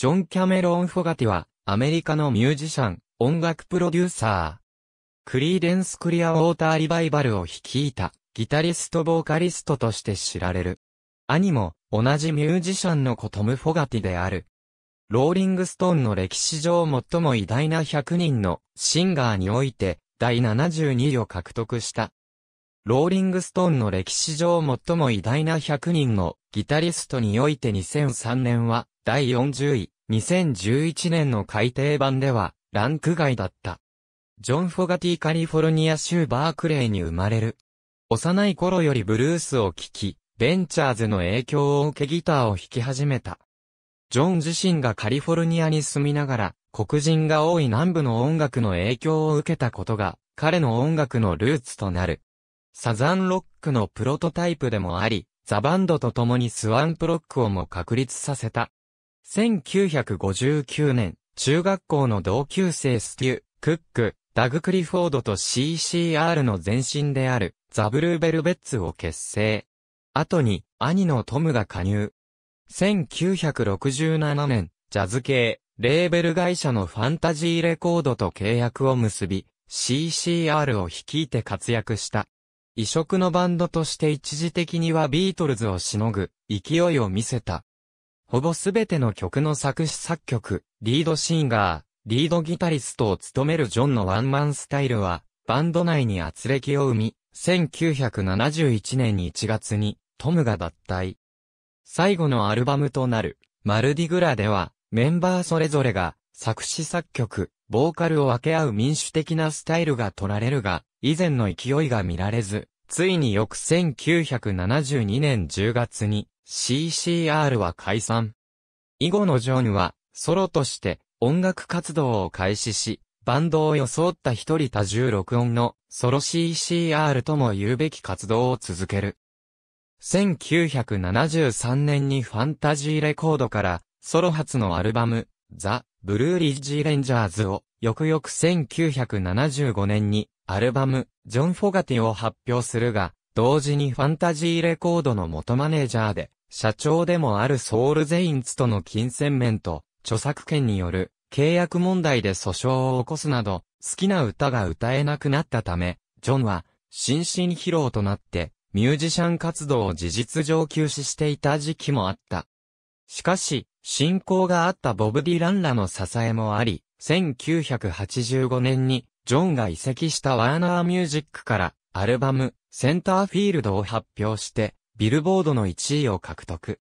ジョン・キャメロン・フォガティは、アメリカのミュージシャン、音楽プロデューサー。クリーデンス・クリア・ウォーター・リバイバルを率いた、ギタリスト・ボーカリストとして知られる。兄も、同じミュージシャンの子トム・フォガティである。ローリングストーンの歴史上最も偉大な100人のシンガーにおいて、第72位を獲得した。ローリングストーンの歴史上最も偉大な100人のギタリストにおいて2003年は第40位、2011年の改訂版ではランク外だった。ジョン・フォガティカリフォルニア州バークレーに生まれる。幼い頃よりブルースを聴き、ベンチャーズの影響を受けギターを弾き始めた。ジョン自身がカリフォルニアに住みながら、黒人が多い南部の音楽の影響を受けたことが、彼の音楽のルーツとなる。サザンロックのプロトタイプでもあり、ザバンドと共にスワンプロックをも確立させた。1959年、中学校の同級生ステュー、クック、ダグ・クリフォードと CCR の前身であるザ・ブルーベルベッツを結成。後に兄のトムが加入。1967年、ジャズ系、レーベル会社のファンタジーレコードと契約を結び、CCR を率いて活躍した。異色のバンドとして一時的にはビートルズをしのぐ勢いを見せた。ほぼすべての曲の作詞作曲、リードシンガー、リードギタリストを務めるジョンのワンマンスタイルは、バンド内に圧力を生み、1971年1月にトムが脱退。最後のアルバムとなる、マルディグラでは、メンバーそれぞれが、作詞作曲、ボーカルを分け合う民主的なスタイルが取られるが、以前の勢いが見られず、ついに翌1972年10月に CCR は解散。以後のジョンは、ソロとして音楽活動を開始し、バンドを装った一人多重録音のソロ CCR とも言うべき活動を続ける。1973年にファンタジーレコードからソロ初のアルバム、ザ・ブルーリッジ・レンジャーズを、翌々1975年にアルバム、ジョン・フォガティを発表するが、同時にファンタジーレコードの元マネージャーで、社長でもあるソウル・ゼインツとの金銭面と、著作権による契約問題で訴訟を起こすなど、好きな歌が歌えなくなったため、ジョンは、心身疲労となって、ミュージシャン活動を事実上休止していた時期もあった。しかし、信仰があったボブ・ディランらの支えもあり、1985年に、ジョンが移籍したワーナーミュージックから、アルバム、センターフィールドを発表して、ビルボードの1位を獲得。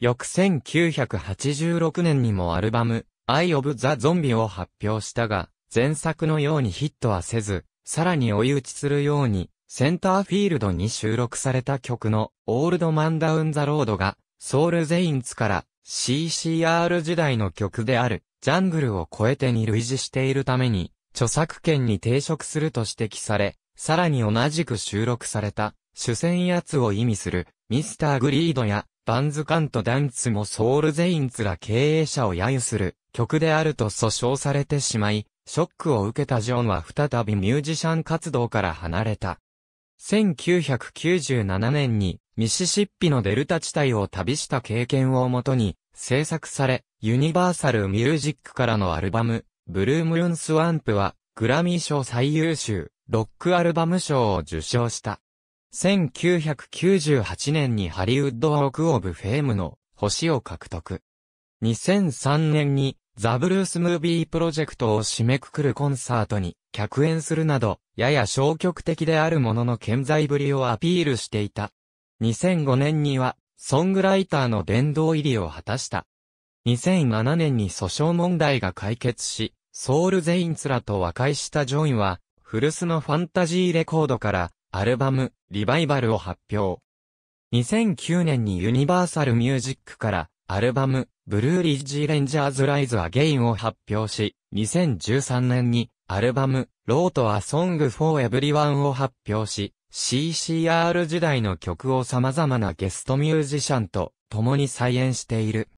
翌1986年にもアルバム、アイ・オブ・ザ・ゾンビを発表したが、前作のようにヒットはせず、さらに追い打ちするように、センターフィールドに収録された曲のオールドマンダウンザロードがソウルゼインツから CCR 時代の曲であるジャングルを超えてに類似しているために著作権に抵触すると指摘され、さらに同じく収録された主戦やつを意味するミスターグリードやバンズカントダンツもソウルゼインツら経営者を揶揄する曲であると訴訟されてしまい、ショックを受けたジョンは再びミュージシャン活動から離れた。1997年にミシシッピのデルタ地帯を旅した経験をもとに制作され、ユニバーサルミュージックからのアルバム、ブルームーンスワンプはグラミー賞最優秀ロックアルバム賞を受賞した。1998年にハリウッドオークオブフェームの星を獲得。2003年にザ・ブルース・ムービープロジェクトを締めくくるコンサートに客演するなど、やや消極的であるものの健在ぶりをアピールしていた。2005年には、ソングライターの殿堂入りを果たした。2007年に訴訟問題が解決し、ソウルゼインツらと和解したジョインは、古巣のファンタジーレコードから、アルバム、リバイバルを発表。2009年にユニバーサルミュージックから、アルバム、ブルーリッジレンジャーズライズアゲインを発表し、2013年にアルバム、ロートアソングフォーエブリワンを発表し、CCR 時代の曲を様々なゲストミュージシャンと共に再演している。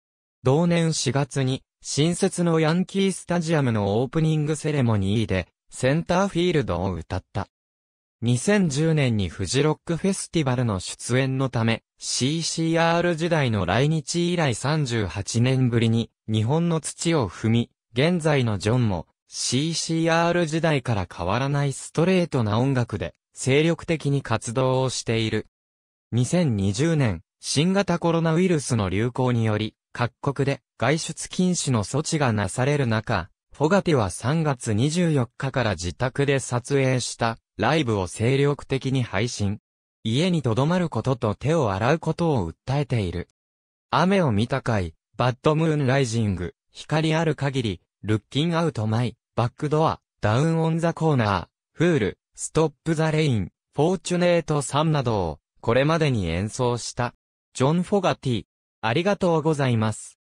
同年4月に、新設のヤンキースタジアムのオープニングセレモニーで、センターフィールドを歌った。2010年にフジロックフェスティバルの出演のため、CCR 時代の来日以来38年ぶりに、日本の土を踏み、現在のジョンも CCR 時代から変わらないストレートな音楽で精力的に活動をしている。2020年、新型コロナウイルスの流行により、各国で外出禁止の措置がなされる中、フォガティは3月24日から自宅で撮影したライブを精力的に配信。家に留まることと手を洗うことを訴えている。雨を見たかい、バッドムーンライジング、光ある限り、ルッキンアウトマイバックドア、ダウンオンザコーナー、フールストップザレイン、フォーチュネートサンなどを、これまでに演奏した、ジョン・フォガティ。ありがとうございます。